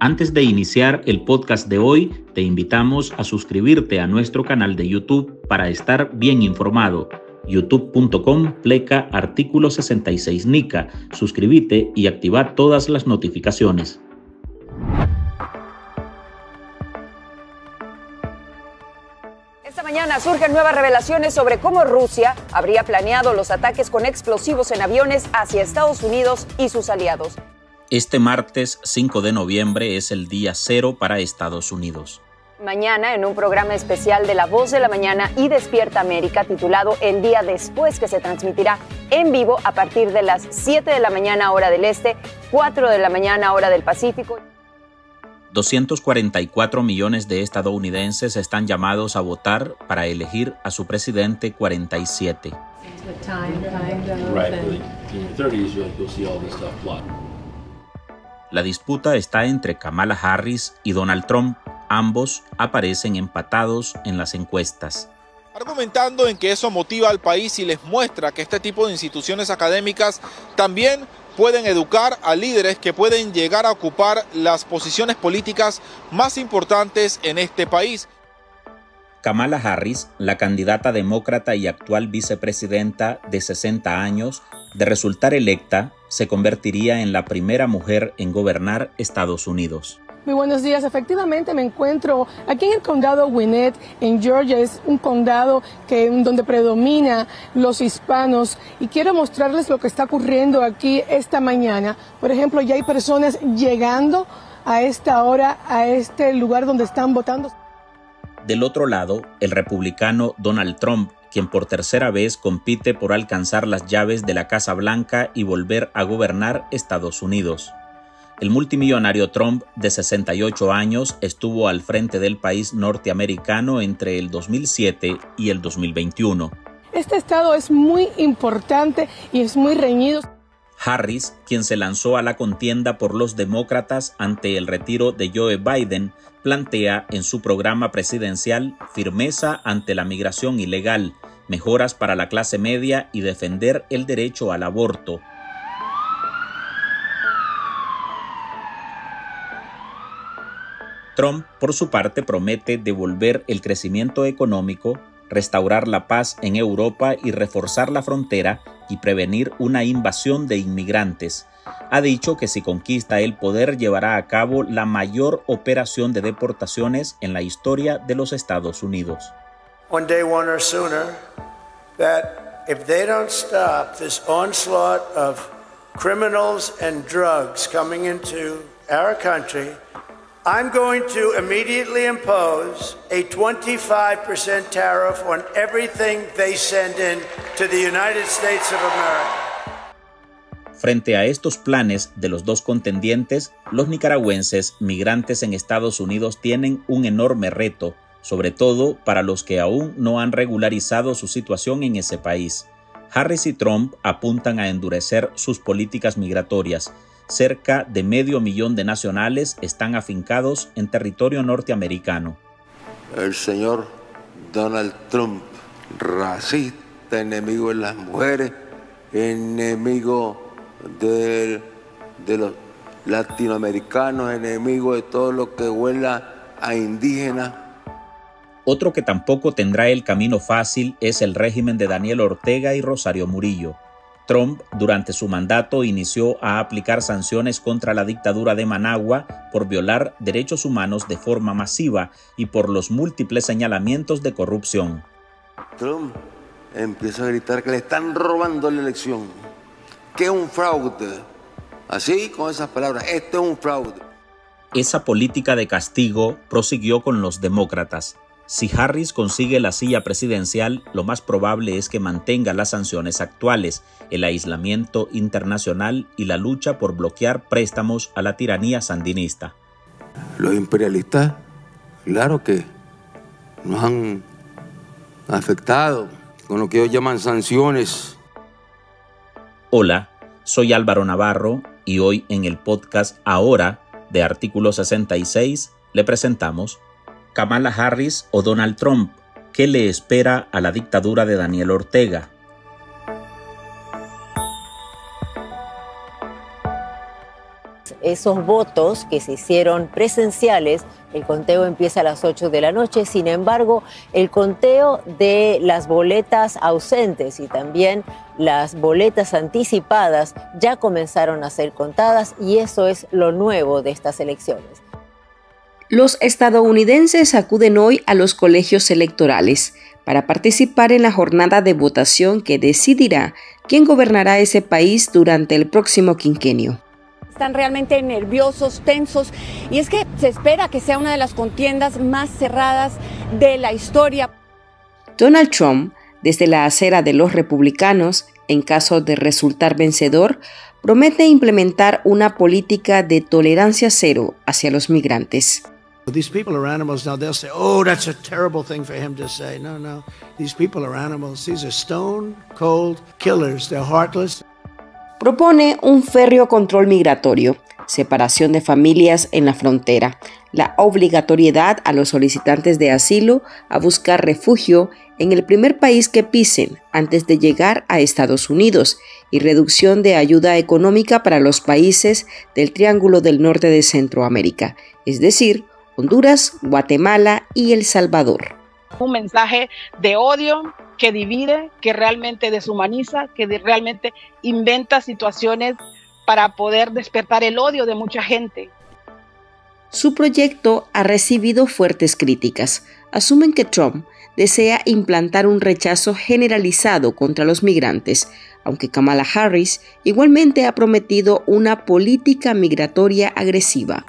Antes de iniciar el podcast de hoy, te invitamos a suscribirte a nuestro canal de YouTube para estar bien informado. youtube.com pleca artículo 66 NICA. Suscríbete y activa todas las notificaciones. Esta mañana surgen nuevas revelaciones sobre cómo Rusia habría planeado los ataques con explosivos en aviones hacia Estados Unidos y sus aliados. Este martes 5 de noviembre es el día cero para Estados Unidos. Mañana, en un programa especial de La Voz de la Mañana y Despierta América, titulado El día después, que se transmitirá en vivo a partir de las 7 de la mañana hora del Este, 4 de la mañana hora del Pacífico. 244 millones de estadounidenses están llamados a votar para elegir a su presidente 47. La disputa está entre Kamala Harris y Donald Trump. Ambos aparecen empatados en las encuestas. Argumentando en que eso motiva al país y les muestra que este tipo de instituciones académicas también pueden educar a líderes que pueden llegar a ocupar las posiciones políticas más importantes en este país. Kamala Harris, la candidata demócrata y actual vicepresidenta de 60 años, de resultar electa, se convertiría en la primera mujer en gobernar Estados Unidos. Muy buenos días. Efectivamente, me encuentro aquí en el condado Gwinnett, en Georgia. Es un condado que, donde predomina los hispanos. Y quiero mostrarles lo que está ocurriendo aquí esta mañana. Por ejemplo, ya hay personas llegando a esta hora a este lugar donde están votando. Del otro lado, el republicano Donald Trump quien por tercera vez compite por alcanzar las llaves de la Casa Blanca y volver a gobernar Estados Unidos. El multimillonario Trump, de 68 años, estuvo al frente del país norteamericano entre el 2007 y el 2021. Este estado es muy importante y es muy reñido. Harris, quien se lanzó a la contienda por los demócratas ante el retiro de Joe Biden, plantea en su programa presidencial firmeza ante la migración ilegal, mejoras para la clase media y defender el derecho al aborto. Trump, por su parte, promete devolver el crecimiento económico, restaurar la paz en Europa y reforzar la frontera y prevenir una invasión de inmigrantes. Ha dicho que si conquista el poder llevará a cabo la mayor operación de deportaciones en la historia de los Estados Unidos. One day, one or sooner, that if they don't stop this onslaught of criminals and drugs coming into our country, I'm going to immediately impose a 25% tariff on everything they send in to the United States of America. Frente a estos planes de los dos contendientes, los nicaragüenses migrantes en Estados Unidos tienen un enorme reto sobre todo para los que aún no han regularizado su situación en ese país. Harris y Trump apuntan a endurecer sus políticas migratorias. Cerca de medio millón de nacionales están afincados en territorio norteamericano. El señor Donald Trump, racista, enemigo de las mujeres, enemigo de, de los latinoamericanos, enemigo de todo lo que huela a indígenas otro que tampoco tendrá el camino fácil es el régimen de Daniel Ortega y Rosario Murillo. Trump, durante su mandato, inició a aplicar sanciones contra la dictadura de Managua por violar derechos humanos de forma masiva y por los múltiples señalamientos de corrupción. Trump empieza a gritar que le están robando la elección, que es un fraude. Así, con esas palabras, esto es un fraude. Esa política de castigo prosiguió con los demócratas. Si Harris consigue la silla presidencial, lo más probable es que mantenga las sanciones actuales, el aislamiento internacional y la lucha por bloquear préstamos a la tiranía sandinista. Los imperialistas, claro que nos han afectado con lo que ellos llaman sanciones. Hola, soy Álvaro Navarro y hoy en el podcast Ahora de Artículo 66 le presentamos Kamala Harris o Donald Trump, ¿qué le espera a la dictadura de Daniel Ortega? Esos votos que se hicieron presenciales, el conteo empieza a las 8 de la noche, sin embargo, el conteo de las boletas ausentes y también las boletas anticipadas ya comenzaron a ser contadas y eso es lo nuevo de estas elecciones. Los estadounidenses acuden hoy a los colegios electorales para participar en la jornada de votación que decidirá quién gobernará ese país durante el próximo quinquenio están realmente nerviosos, tensos, y es que se espera que sea una de las contiendas más cerradas de la historia. Donald Trump, desde la acera de los republicanos, en caso de resultar vencedor, promete implementar una política de tolerancia cero hacia los migrantes. These people are animals now. They'll say, "Oh, that's a terrible thing for him to say." No, no. These people are animals. These are stone cold killers. They're heartless. Propone un férreo control migratorio, separación de familias en la frontera, la obligatoriedad a los solicitantes de asilo a buscar refugio en el primer país que pisen antes de llegar a Estados Unidos y reducción de ayuda económica para los países del Triángulo del Norte de Centroamérica, es decir, Honduras, Guatemala y El Salvador. Un mensaje de odio que divide, que realmente deshumaniza, que realmente inventa situaciones para poder despertar el odio de mucha gente. Su proyecto ha recibido fuertes críticas. Asumen que Trump desea implantar un rechazo generalizado contra los migrantes, aunque Kamala Harris igualmente ha prometido una política migratoria agresiva.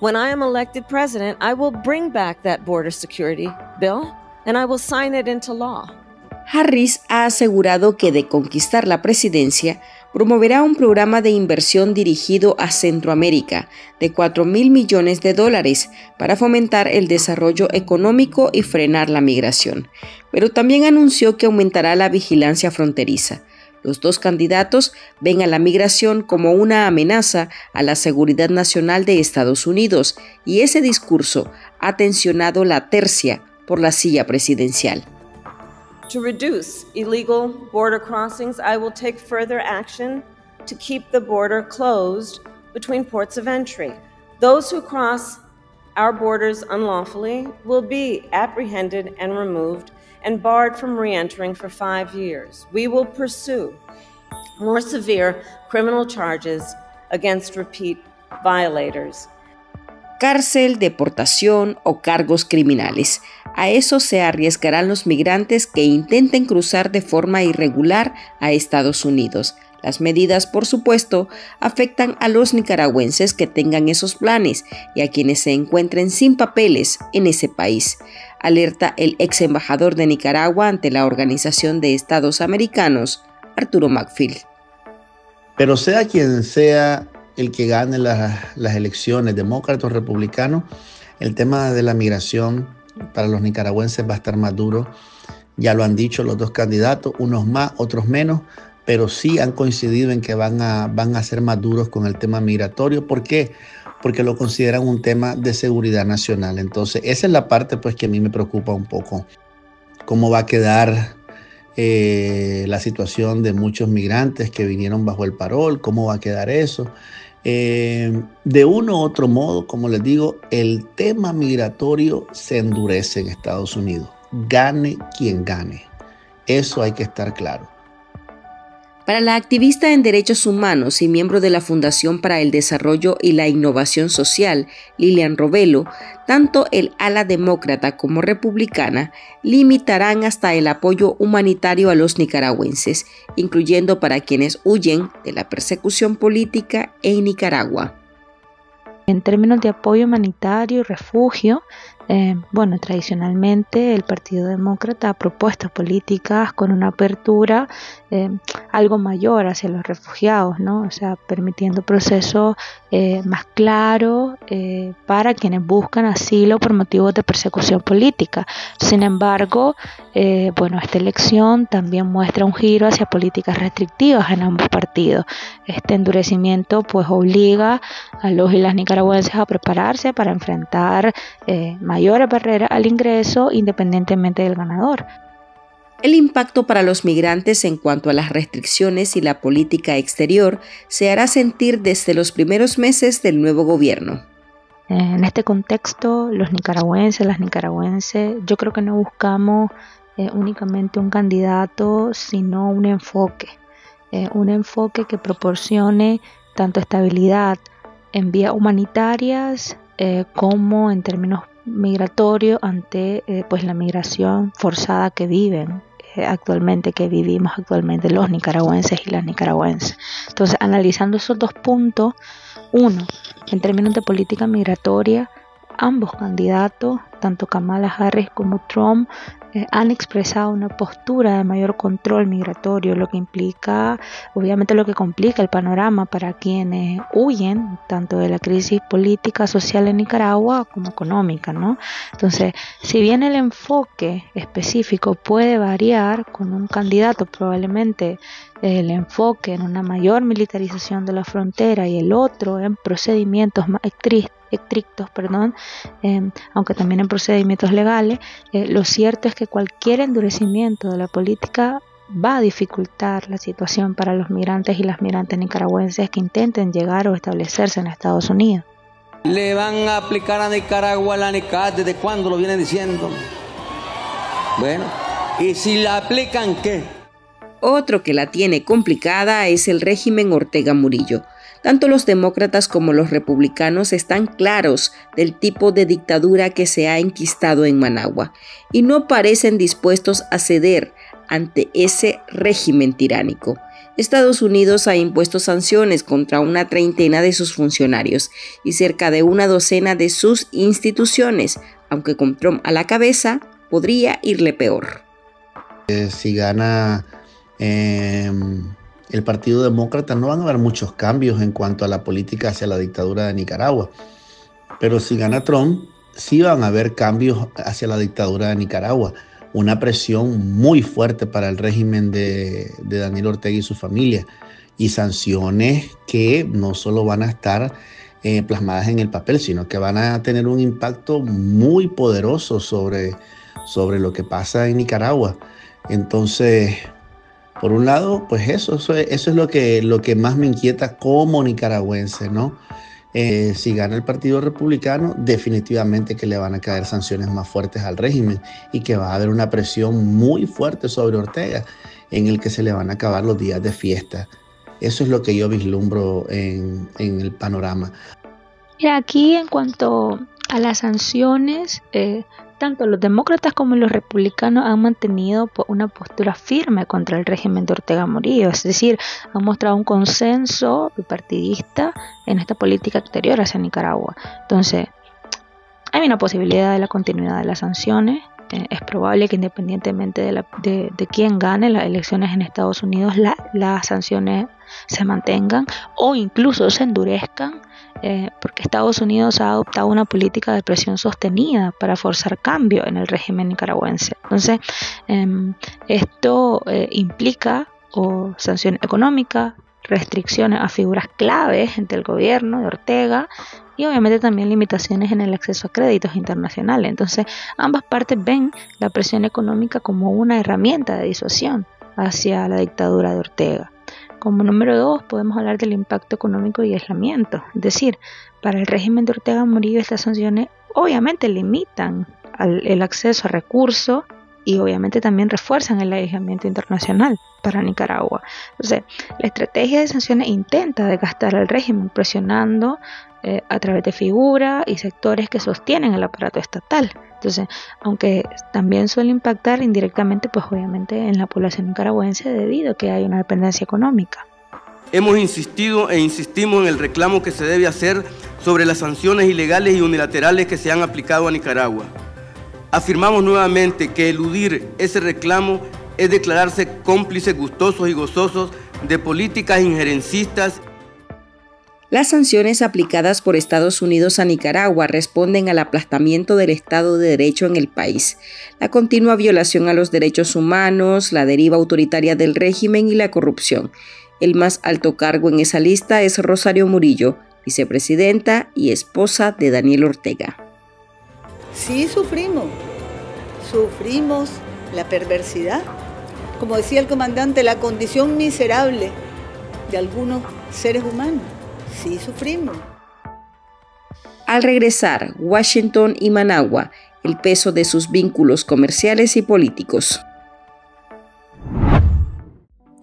When I am elected president, I will bring back that border security bill and I will sign it into law. Harris ha asegurado que de conquistar la presidencia, promoverá un programa de inversión dirigido a Centroamérica de 4 mil millones de dólares para fomentar el desarrollo económico y frenar la migración. Pero también anunció que aumentará la vigilancia fronteriza. Los dos candidatos ven a la migración como una amenaza a la seguridad nacional de Estados Unidos y ese discurso ha tensionado la tercia por la silla presidencial. To reduce illegal border crossings, I will take further action to keep the border closed between ports of entry. Those who cross our borders unlawfully will be apprehended and removed and barred from re entering for five years. We will pursue more severe criminal charges against repeat violators. Cárcel, deportación o cargos criminales. A eso se arriesgarán los migrantes que intenten cruzar de forma irregular a Estados Unidos. Las medidas, por supuesto, afectan a los nicaragüenses que tengan esos planes y a quienes se encuentren sin papeles en ese país, alerta el ex embajador de Nicaragua ante la Organización de Estados Americanos, Arturo Macfield. Pero sea quien sea el que gane las elecciones, demócrata o republicano, el tema de la migración para los nicaragüenses va a estar más duro. Ya lo han dicho los dos candidatos, unos más, otros menos, pero sí han coincidido en que van a, van a ser más duros con el tema migratorio. ¿Por qué? Porque lo consideran un tema de seguridad nacional. Entonces, esa es la parte pues, que a mí me preocupa un poco. ¿Cómo va a quedar eh, la situación de muchos migrantes que vinieron bajo el parol? ¿Cómo va a quedar eso? Eh, de uno u otro modo, como les digo, el tema migratorio se endurece en Estados Unidos. Gane quien gane. Eso hay que estar claro. Para la activista en derechos humanos y miembro de la Fundación para el Desarrollo y la Innovación Social, Lilian Robelo, tanto el ala demócrata como republicana limitarán hasta el apoyo humanitario a los nicaragüenses, incluyendo para quienes huyen de la persecución política en Nicaragua. En términos de apoyo humanitario y refugio, eh, bueno, tradicionalmente el Partido Demócrata ha propuesto políticas con una apertura eh, algo mayor hacia los refugiados, ¿no? O sea, permitiendo procesos eh, más claros para quienes buscan asilo por motivos de persecución política. Sin embargo, bueno, esta elección también muestra un giro hacia políticas restrictivas en ambos partidos. Este endurecimiento pues obliga a los y las nicaragüenses a prepararse para enfrentar mayores barreras al ingreso independientemente del ganador. El impacto para los migrantes en cuanto a las restricciones y la política exterior se hará sentir desde los primeros meses del nuevo gobierno. En este contexto, los nicaragüenses, las nicaragüenses, yo creo que no buscamos eh, únicamente un candidato, sino un enfoque. Eh, un enfoque que proporcione tanto estabilidad en vías humanitarias eh, como en términos migratorios ante pues la migración forzada que viven actualmente, que vivimos actualmente los nicaragüenses y las nicaragüenses. Entonces, analizando esos dos puntos, uno, en términos de política migratoria, ambos candidatos, tanto Kamala Harris como Trump, eh, han expresado una postura de mayor control migratorio, lo que implica, obviamente lo que complica el panorama para quienes huyen tanto de la crisis política, social en Nicaragua como económica, ¿no? Entonces, si bien el enfoque específico puede variar con un candidato, probablemente el enfoque en una mayor militarización de la frontera y el otro en procedimientos más estrictos, perdón, em, aunque también en procedimientos legales, eh, lo cierto es que cualquier endurecimiento de la política va a dificultar la situación para los migrantes y las migrantes nicaragüenses que intenten llegar o establecerse en Estados Unidos. Le van a aplicar a Nicaragua la NICAD desde cuándo lo vienen diciendo. Bueno, ¿y si la aplican qué? Otro que la tiene complicada es el régimen Ortega Murillo tanto los demócratas como los republicanos están claros del tipo de dictadura que se ha enquistado en Managua y no parecen dispuestos a ceder ante ese régimen tiránico. Estados Unidos ha impuesto sanciones contra una treintena de sus funcionarios y cerca de una docena de sus instituciones, aunque con Trump a la cabeza podría irle peor. Eh, si gana em, el Partido Demócrata no van a haber muchos cambios en cuanto a la política hacia la dictadura de Nicaragua. Pero si gana Trump, sí van a haber cambios hacia la dictadura de Nicaragua. Una presión muy fuerte para el régimen de, Daniel Ortega y su familia. Y sanciones que no solo van a estar eh, plasmadas en el papel, sino que van a tener un impacto muy poderoso sobre, sobre lo que pasa en Nicaragua. Entonces, por un lado, pues eso, eso es, lo, que, lo que más me inquieta como nicaragüense, ¿no? Eh, si gana el Partido Republicano, definitivamente que le van a caer sanciones más fuertes al régimen y que va a haber una presión muy fuerte sobre Ortega en el que se le van a acabar los días de fiesta. Eso es lo que yo vislumbro en, el panorama. Y aquí en cuanto a las sanciones, eh, tanto los demócratas como los republicanos han mantenido una postura firme contra el régimen de Ortega Murillo, es decir, han mostrado un consenso bipartidista en esta política exterior hacia Nicaragua. Entonces, hay una posibilidad de la continuidad de las sanciones. Eh, es probable que independientemente de, quién gane las elecciones en Estados Unidos, las sanciones se mantengan o incluso se endurezcan eh, porque Estados Unidos ha adoptado una política de presión sostenida para forzar cambio en el régimen nicaragüense. Entonces, em, esto eh, implica o sanciones económicas, restricciones a figuras claves entre el gobierno de Ortega y obviamente también limitaciones en el acceso a créditos internacionales. Entonces, ambas partes ven la presión económica como una herramienta de disuasión hacia la dictadura de Ortega. Como número dos, podemos hablar del impacto económico y aislamiento. Es decir, para el régimen de Ortega Murillo estas sanciones obviamente limitan el acceso a recursos y obviamente también refuerzan el aislamiento internacional para Nicaragua. Entonces, la estrategia de sanciones intenta desgastar al régimen presionando eh, a través de figuras y sectores que sostienen el aparato estatal. Entonces, aunque también suele impactar indirectamente, pues obviamente en la población nicaragüense debido a que hay una dependencia económica. Hemos insistido e insistimos en el reclamo que se debe hacer sobre las sanciones ilegales y unilaterales que se han aplicado a Nicaragua. Afirmamos nuevamente que eludir ese reclamo es declararse cómplices gustosos y gozosos de políticas injerencistas las sanciones aplicadas por Estados Unidos a Nicaragua responden al aplastamiento del Estado de Derecho en el país, la continua violación a los derechos humanos, la deriva autoritaria del régimen y la corrupción. El más alto cargo en esa lista es Rosario Murillo, vicepresidenta y esposa de Daniel Ortega. Sí sufrimos, sufrimos la perversidad como decía el comandante, la condición miserable de algunos seres humanos. Sí sufrimos. Al regresar, Washington y Managua, el peso de sus vínculos comerciales y políticos.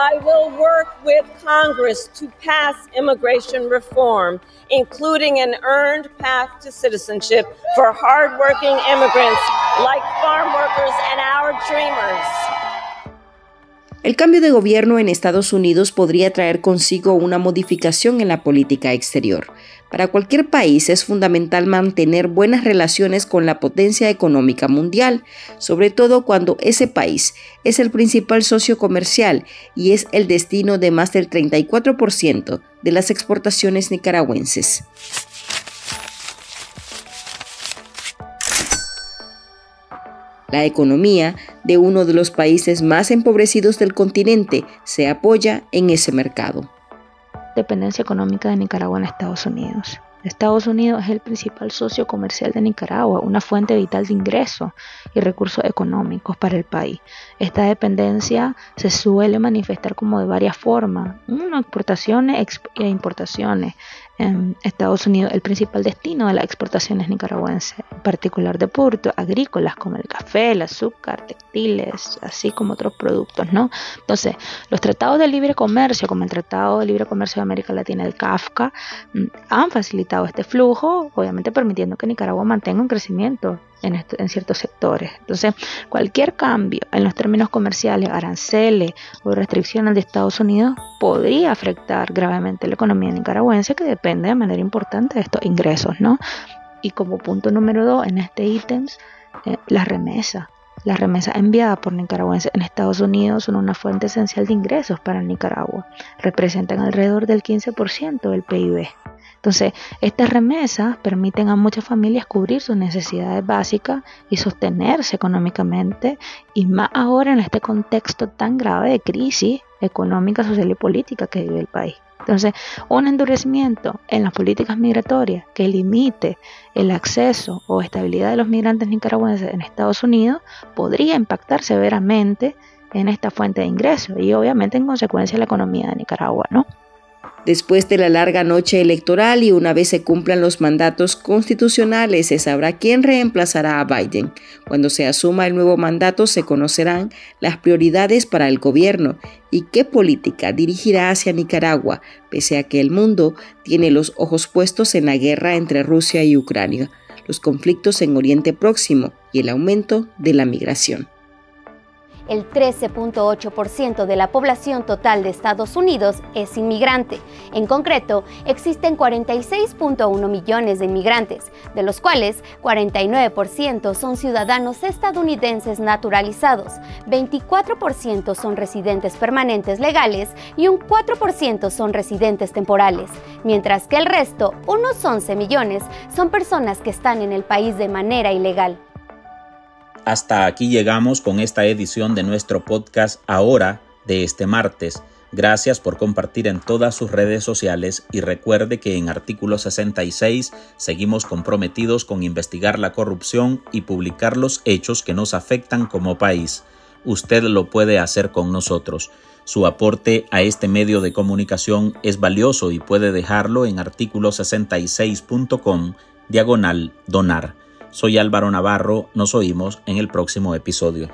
I will work with Congress to pass immigration reform, including an earned path to citizenship for hardworking immigrants like farm workers and our dreamers. El cambio de gobierno en Estados Unidos podría traer consigo una modificación en la política exterior. Para cualquier país es fundamental mantener buenas relaciones con la potencia económica mundial, sobre todo cuando ese país es el principal socio comercial y es el destino de más del 34% de las exportaciones nicaragüenses. La economía de uno de los países más empobrecidos del continente se apoya en ese mercado dependencia económica de Nicaragua en Estados Unidos. Estados Unidos es el principal socio comercial de Nicaragua, una fuente vital de ingresos y recursos económicos para el país. Esta dependencia se suele manifestar como de varias formas, exportaciones e importaciones, en Estados Unidos el principal destino de las exportaciones nicaragüenses, en particular de productos agrícolas como el café, el azúcar, textiles, así como otros productos, ¿no? Entonces, los tratados de libre comercio, como el Tratado de Libre Comercio de América Latina, el CAFCA, mm, han facilitado este flujo, obviamente permitiendo que Nicaragua mantenga un crecimiento en, ciertos sectores. Entonces, cualquier cambio en los términos comerciales, aranceles o restricciones de Estados Unidos podría afectar gravemente la economía nicaragüense que depende de manera importante de estos ingresos, ¿no? Y como punto número dos en este ítem, eh, las remesas. Las remesas enviadas por nicaragüenses en Estados Unidos son una fuente esencial de ingresos para Nicaragua. Representan alrededor del 15% del PIB. Entonces, estas remesas permiten a muchas familias cubrir sus necesidades básicas y sostenerse económicamente, y más ahora en este contexto tan grave de crisis económica, social y política que vive el país. Entonces, un endurecimiento en las políticas migratorias que limite el acceso o estabilidad de los migrantes nicaragüenses en Estados Unidos podría impactar severamente en esta fuente de ingresos y obviamente en consecuencia la economía de Nicaragua, ¿no? Después de la larga noche electoral y una vez se cumplan los mandatos constitucionales, se sabrá quién reemplazará a Biden. Cuando se asuma el nuevo mandato, se conocerán las prioridades para el gobierno y qué política dirigirá hacia Nicaragua, pese a que el mundo tiene los ojos puestos en la guerra entre Rusia y Ucrania, los conflictos en Oriente Próximo y el aumento de la migración el 13.8% de la población total de Estados Unidos es inmigrante. En concreto, existen 46.1 millones de inmigrantes, de los cuales 49% son ciudadanos estadounidenses naturalizados, 24% son residentes permanentes legales y un 4% son residentes temporales, mientras que el resto, unos 11 millones, son personas que están en el país de manera ilegal. Hasta aquí llegamos con esta edición de nuestro podcast ahora de este martes. Gracias por compartir en todas sus redes sociales y recuerde que en artículo 66 seguimos comprometidos con investigar la corrupción y publicar los hechos que nos afectan como país. Usted lo puede hacer con nosotros. Su aporte a este medio de comunicación es valioso y puede dejarlo en artículo 66.com diagonal donar. Soy Álvaro Navarro, nos oímos en el próximo episodio.